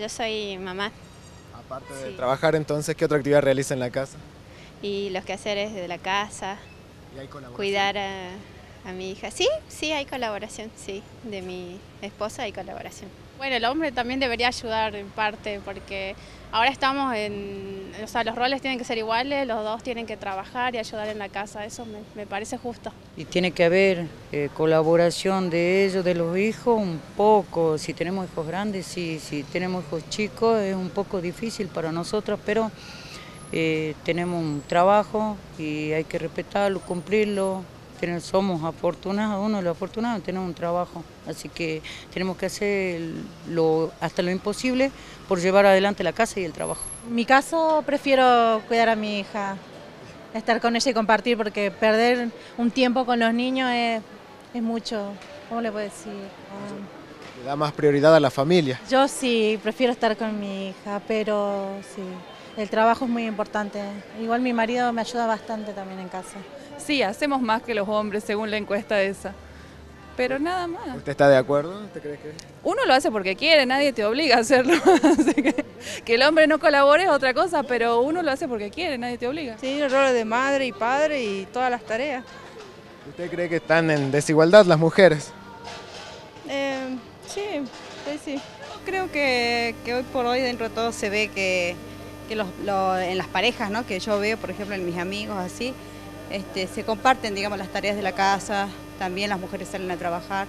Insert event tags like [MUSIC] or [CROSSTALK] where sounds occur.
Yo soy mamá Aparte de Sí. trabajar entonces, ¿qué otra actividad realiza en la casa? y los quehaceres de la casa, ¿Y hay colaboración? cuidar a, a mi hija. Sí, sí, hay colaboración, sí. De mi esposa hay colaboración. Bueno, el hombre también debería ayudar en parte porque ahora estamos en, o sea, los roles tienen que ser iguales, los dos tienen que trabajar y ayudar en la casa, eso me, me parece justo. Y tiene que haber eh, colaboración de ellos, de los hijos, un poco. Si tenemos hijos grandes, sí, si tenemos hijos chicos, es un poco difícil para nosotros, pero eh, tenemos un trabajo y hay que respetarlo, cumplirlo. Tener- somos afortunados, uno de los afortunados, tenemos un trabajo. Así que tenemos que hacer lo, hasta lo imposible por llevar adelante la casa y el trabajo. En mi caso prefiero cuidar a mi hija, estar con ella y compartir, porque perder un tiempo con los niños es, es mucho. ¿Cómo le puedo decir? Le da más prioridad a la familia. Yo sí, prefiero estar con mi hija, pero sí, el trabajo es muy importante. Igual mi marido me ayuda bastante también en casa. Sí, hacemos más que los hombres según la encuesta esa. Pero nada más. ¿Usted está de acuerdo? ¿Usted cree que...? Uno lo hace porque quiere, nadie te obliga a hacerlo. [LAUGHS] Así que, que el hombre no colabore es otra cosa, pero uno lo hace porque quiere, nadie te obliga. Sí, el rol de madre y padre y todas las tareas. ¿Usted cree que están en desigualdad las mujeres? Eh, sí, sí, sí. Creo que, que hoy por hoy dentro de todo se ve que, en las parejas, ¿no? que yo veo, por ejemplo, en mis amigos así, este, se comparten, digamos, las tareas de la casa, también las mujeres salen a trabajar.